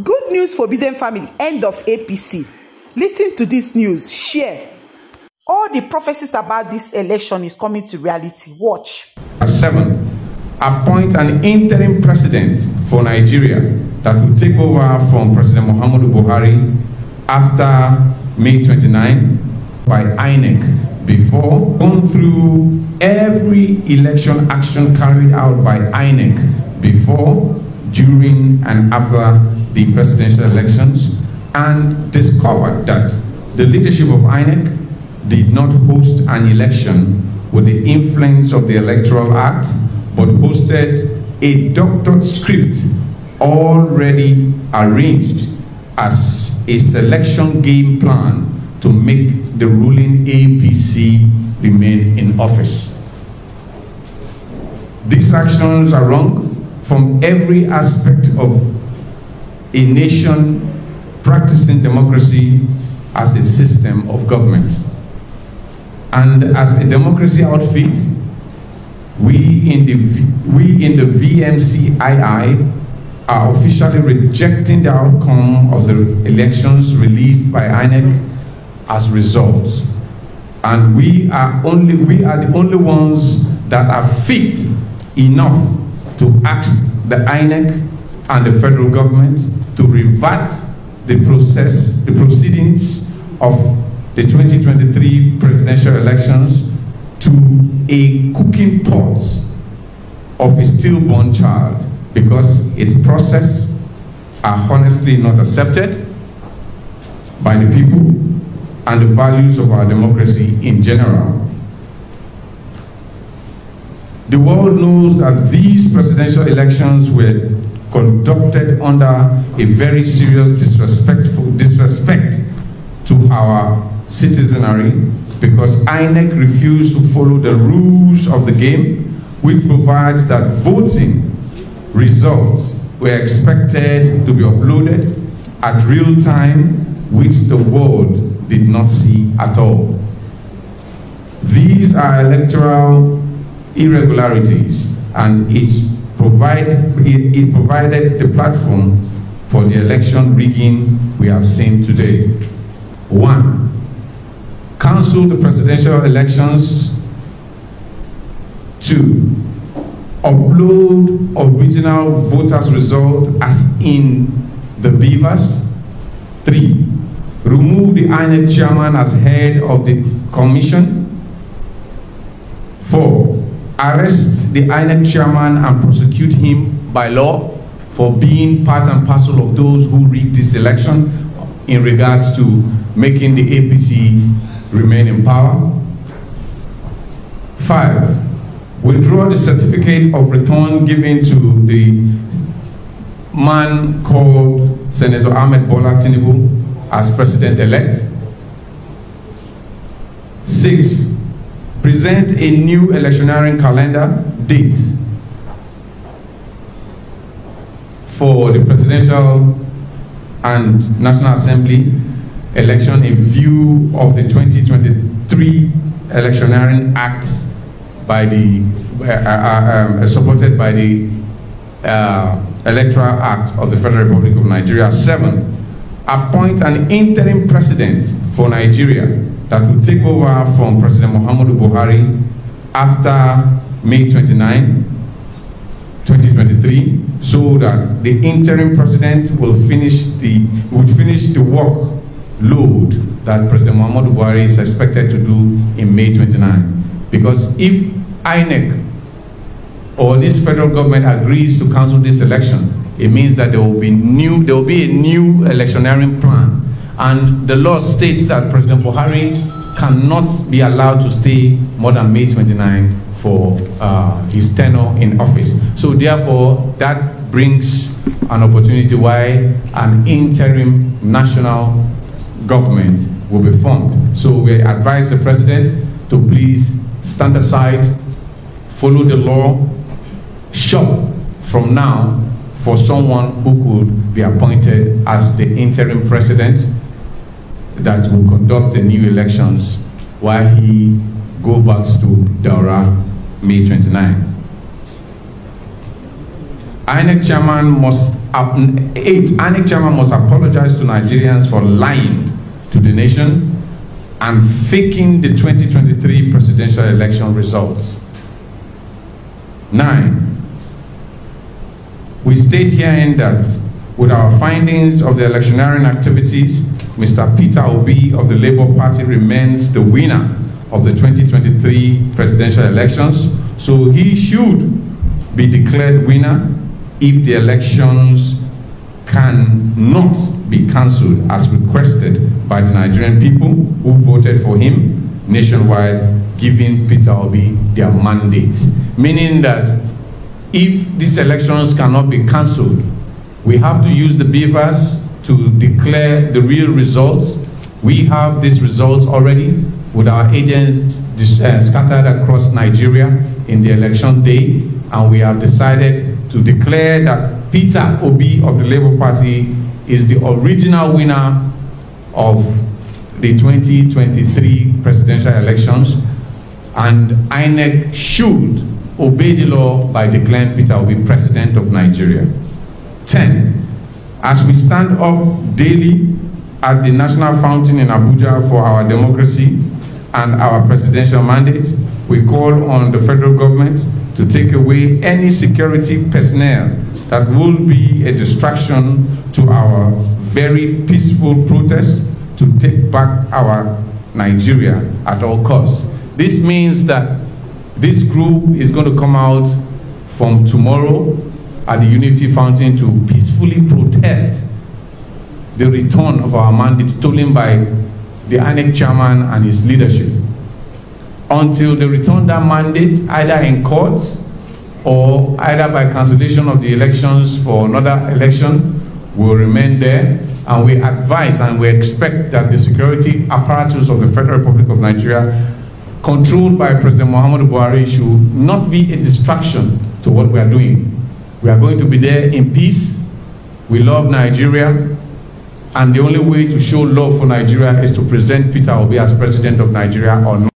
Good news for Biden family, end of APC. Listen to this news, share. All the prophecies about this election is coming to reality. Watch. Seven, appoint an interim president for Nigeria that will take over from President Muhammadu Buhari after May 29 by INEC before going through every election action carried out by INEC before, during, and after the presidential elections and discovered that the leadership of INEC did not host an election with the influence of the Electoral Act, but hosted a doctored script already arranged as a selection game plan to make the ruling APC remain in office. These actions are wrong from every aspect of a nation practicing democracy as a system of government. And as a democracy outfit, we in the, we in the VMCII are officially rejecting the outcome of the elections released by INEC as results. And we are only we are the only ones that are fit enough to ask the INEC and the federal government to revert the process, the proceedings of the 2023 presidential elections to a cooking pot of a stillborn child because its process are honestly not accepted by the people and the values of our democracy in general. The world knows that these presidential elections were conducted under a very serious disrespectful disrespect to our citizenry because INEC refused to follow the rules of the game, which provides that voting results were expected to be uploaded at real time, which the world did not see at all. These are electoral irregularities, and it, provide, it, it provided the platform for the election rigging we have seen today. One, cancel the presidential elections. Two, upload original voters' result as in the BVAS. Three, remove the INEC chairman as head of the commission. Four, arrest the INEC chairman and prosecute him by law for being part and parcel of those who rigged this election in regards to making the APC remain in power. Five, withdraw the certificate of return given to the man called Senator Ahmed Bola Tinubu as president-elect. Six, present a new electioneering calendar date for the presidential and National Assembly election in view of the 2023 Electioneering Act by the uh, uh, um, supported by the uh, Electoral Act of the Federal Republic of Nigeria. Seven, appoint an interim president for Nigeria that will take over from President Muhammadu Buhari after May 29, 2023, so that the interim president will finish the will finish the work load that President Muhammadu Buhari is expected to do in May 29. Because if INEC or this federal government agrees to cancel this election, it means that there will be new there will be a new electioneering plan. And the law states that President Buhari cannot be allowed to stay more than May 29 for uh, his tenure in office. So therefore, that brings an opportunity why an interim national government will be formed. So we advise the president to please stand aside, follow the law, shop from now for someone who could be appointed as the interim president that will conduct the new elections while he go back to Daura May 29. INEC chairman must eight, INEC chairman must apologize to Nigerians for lying to the nation and faking the 2023 presidential election results. Nine, we state herein that with our findings of the electioneering activities, Mr. Peter Obi of the Labour Party remains the winner of the 2023 presidential elections, so he should be declared winner if the elections cannot be cancelled as requested by the Nigerian people who voted for him nationwide, giving Peter Obi their mandate. Meaning that if these elections cannot be cancelled, we have to use the BVAS to declare the real results. We have these results already with our agents uh, scattered across Nigeria in the election day, and we have decided to declare that Peter Obi of the Labour Party is the original winner of the 2023 presidential elections, and INEC should obey the law by declaring Peter Obi president of Nigeria. 10. As we stand up daily at the National Fountain in Abuja for our democracy and our presidential mandate, we call on the federal government to take away any security personnel that will be a distraction to our very peaceful protest to take back our Nigeria at all costs. This means that this group is going to come out from tomorrow at the Unity Fountain to peacefully protest the return of our mandate stolen by the INEC chairman and his leadership. Until they return that mandate, either in court or either by cancellation of the elections for another election, will remain there. And we advise and we expect that the security apparatus of the Federal Republic of Nigeria, controlled by President Muhammadu Buhari, should not be a distraction to what we are doing. We are going to be there in peace. We love Nigeria. And the only way to show love for Nigeria is to present Peter Obi as president of Nigeria or not.